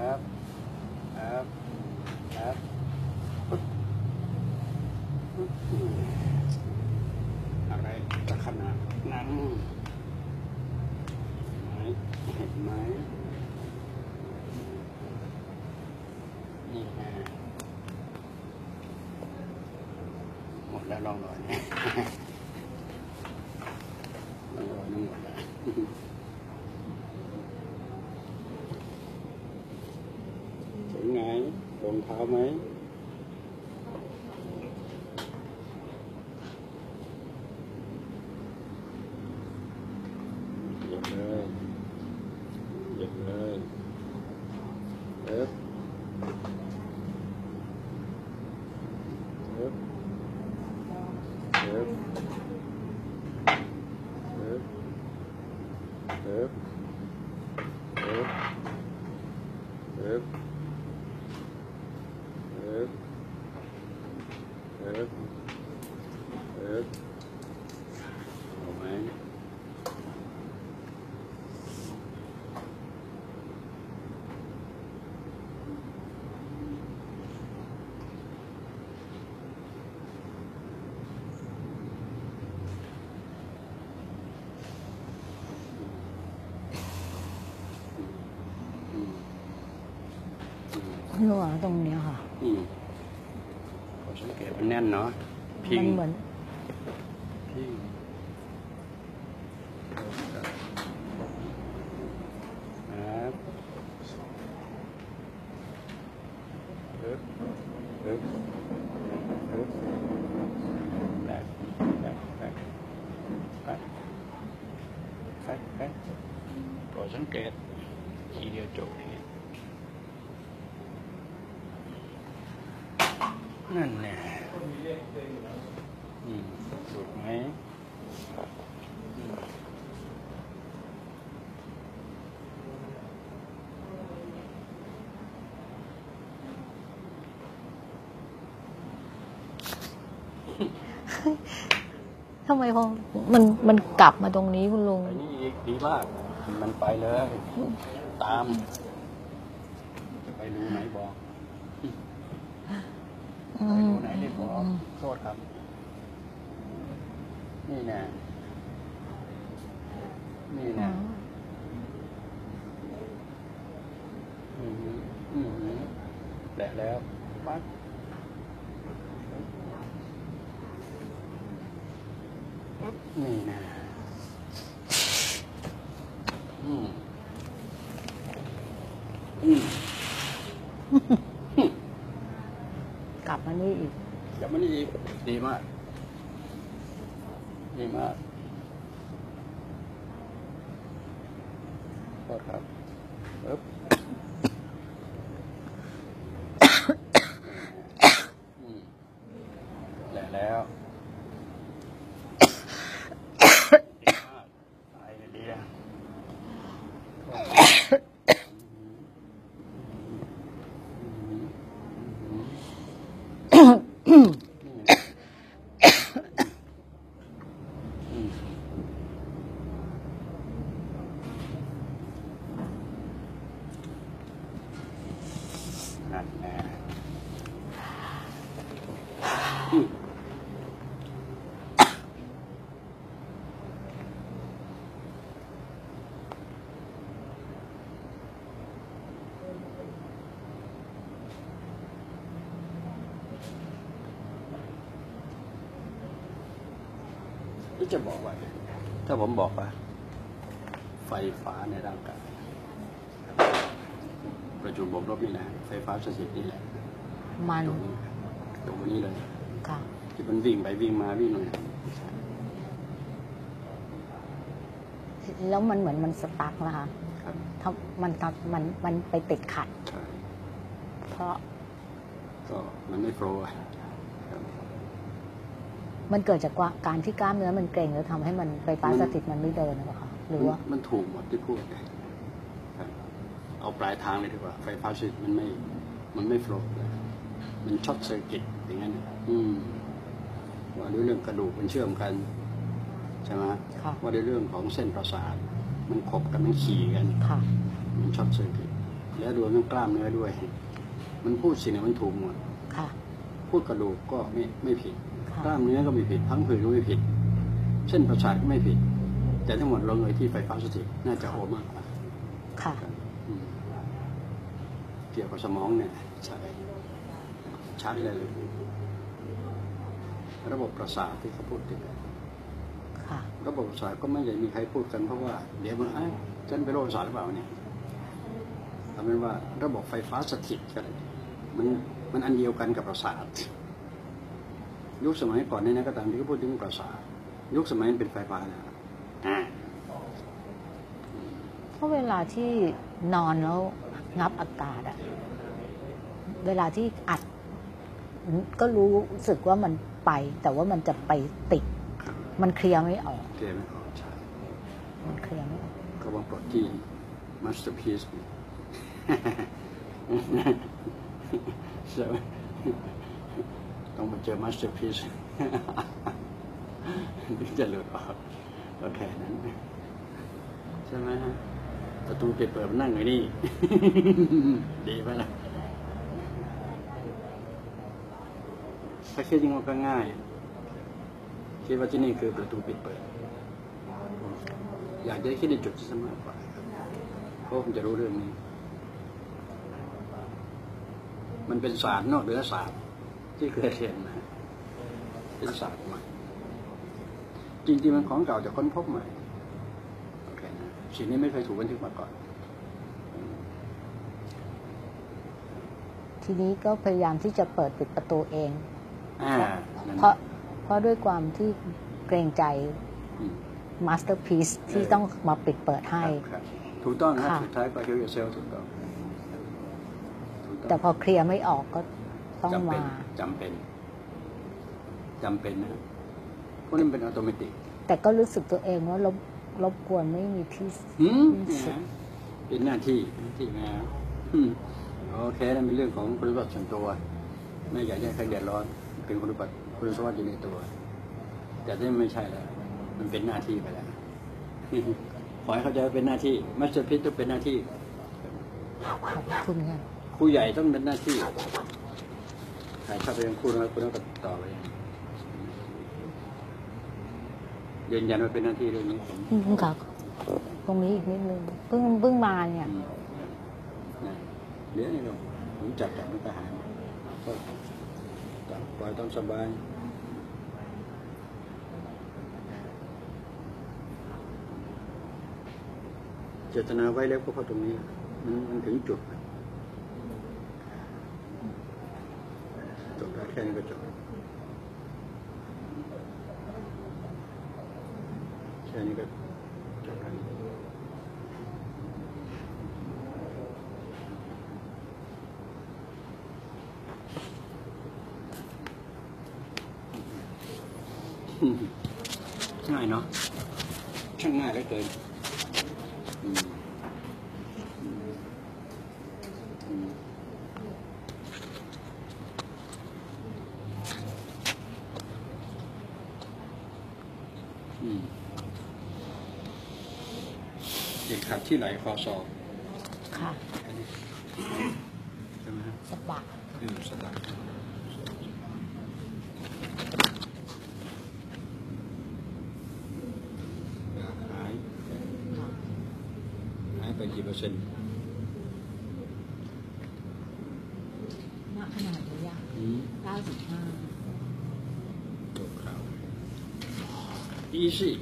ครับครับครับอะไรจะขนาดนั้นไหมเห็นไหมนี่ฮะหมดแล้วลองรอยเนี่ย ลองรอยนี่หมดแล้ว ถึงไง รองเท้าไหมเหยียบเลยเหยียบเลยเอ๊บเอ๊บเอ๊บเอ๊บเอ๊บเอ๊บเอ๊บ Ướp Ướp Ướp Rồi mấy Ừ. Ừ. ระหว่างตรงเนี้ยค่ะ อืมขอสังเกตมันแน่นเนาะพิมังนเหมือน พิงครับเอ๊บเอ๊บเอ๊บแบกแบกแบกแบกแบกแบกขอสังเกตทีเดียวจบเหตุ นั่นแหละอืมถูกไหมอืม嗯ทำไมพอมันมันกลับมาตรงนี้คุณลุง อันนี้อีกดีมาก มันไปเลย ตามจะไปดูไหนบอกอื ไปมดูไหนได้บอกโทษครับ นี่แน่นี่แน่อืมอืมแหละแล้วปั๊บปั๊บนี่แน่อืมอืม กลับมานี่อีก อย่ามานี่อีก ดีมาก ดีมากขอครับปึ๊บอืมแหละแล้วดีมากตายเลยดีอะอืม นั่นแน่อืมนี่จะบอกว่า ถ้าผมบอกว่า ไฟฟ้าในร่างกาย ประจุบวกลบนี่นะไฟฟ้าสถิตนี่แหละมันตรงนี้ตรงนี้เลยค่ะที่มันวิ่งไปวิ่งมาวิ่งมาแล้วมันเหมือนมันสตั๊กนะคะครับถ้ามันทำมันมันไปติดขัดใช่เพราะก็มันไม่โฟล์อะครับมันเกิดจากว่าการที่กล้ามเนื้อมันเกร็งแล้วทำให้มันไฟฟ้าสถิตมันไม่เดินหรือเปล่าคะหรือว่ามันมันถูกหมดที่พูดครับ เอาปลายทางเลยดีกว่า ไฟฟ้าสถิตมันไม่ มันไม่ flow เลยมัน short circuit อย่างนั้นอืมว่าด้วยเรื่องกระดูกมันเชื่อมกันใช่ไหมค่ะว่าด้วยเรื่องของเส้นประสาทมันขบกันมันขี่กันค่ะมัน short circuit อืแล้วรวมทั้งกล้ามเนื้อด้วย มันพูดสิ่งไหนมันถูกหมดค่ะพูดกระดูกก็ไม่ไม่ผิดค่ะกล้ามเนื้อก็ไม่ผิดพังผืดก็ไม่ผิด เส้นประสาทก็ไม่ผิด แต่ทั้งหมดลงเลยที่ไฟฟ้าสถิตน่าจะโอมากกว่าค่ะอืม เกี่ยวกับสมองเนี่ยใช่ชัดเลยระบบประสาทที่เขาพูดถึงค่ะระบบประสาทก็ไม่ได้มีใครพูดกันเพราะว่าเดี๋ยวมันไอ้ยฉันเป็นโรคประสาทหรือเปล่าเนี่ยเอาเป็นว่าระบบไฟฟ้าสถิตกันมันมันอันเดียวกันกับประสาท ยุคสมัยก่อนเนี่ยนะก็ตามที่เขาพูดถึงประสาท ยุคสมัยนั้นเป็นไฟฟ้าแล้วอ่าเพราะเวลาที่นอนแล้ว งับอากาศอะเวลาที่อัด ก็รู้สึกว่ามันไป แต่ว่ามันจะไปติด มันเคลียร์ไม่ออกเกลียร์ไม่ออกใช่มันเคลียร์ไม่ออกก็วางปลดที่ masterpiece ใช่ไหมต้องมาเจอ masterpiece ถึงจะหลุดออกโอเคนั้นใช่ไหมฮะ ประตูปิดเปิดมันนั่งอยู่นี่ ดีไหมล่ะถ้าคิดจริงมันก็ง่าย คิดว่าที่นี่คือประตูปิดเปิด อยากจะคิดในจุดที่สมากกว่าเพราะผมจะรู้เรื่องนี้ มันเป็นศาสตร์นอกเหนือศาสตร์ที่เคยเรียนมาเป็นศาสตร์ใหม่จริงๆมันของเก่าจะค้นพบใหม่ สิ่งนี้ไม่เคยถูกบันทึกมาก่อน ทีนี้ก็พยายามที่จะเปิดปิดประตูเองอ่านั่นเพราะเพราะด้วยความที่เกรงใจอืมมาสเตอร์พีซที่ต้องมาปิดเปิดให้ครับถูกต้องนะค่ะสุดท้ายก็คิวเซลถูกต้องถูกต้อง แต่พอเคลียร์ไม่ออกก็ต้องจำเป็มานจำเป็นจำเป็นนะพวกนี้มันเป็นอัตโนมัติ แต่ก็รู้สึกตัวเองว่ารบ รบกวนไม่มีที่หืมที่สุดนะเป็นหน้าที่หน้าที่นะอืมโอเคนั่นเป็นเรื่องของคุณสมบัติส่วนตัว ไม่อยากให้ใครเดือดร้อน เป็นคุณสมบัติคุณสมบัติอยู่ในตัว แต่ที่ไม่ใช่แล้ว มันเป็นหน้าที่ไปแล้วขอให้เข้าใจว่าเป็นหน้าที่มัสเตอร์พิษต้องเป็นหน้าที่ขอบคุณค่ะครูใหญ่ต้องเป็นหน้าที่ใครเข้าไปยังครูน้อยครูน้อยก็ต่อไป ยืนยันว่าเป็นหน้าที่เรื่องนี้ผมอืมค่ะตรงนี้อีกนิดนึงเพิ่งเพิ่งมาเนี่ยอืมนะเดี๋ยวนี่เราผมจัดการทหารก็จับปล่อยต้องสบายเจตนาไว้แล้วก็เพราะตรงนี้มันมันถึงจุดจบแล้วแค่นี้ก็จบ แค่นี้ก็จบแล้วง่ายเนาะช่างง่ายเหลือเกินอืมอืมอืมอืม เด็กขัดที่ไหลคอสอบค่ะอันนี้ใช่ไหมฮะสบายอืมสตางค์หายหายไปกี่เปอร์เซ็นต์ณขนาดนี้อืมเก้าสิบห้าจบข่าว easy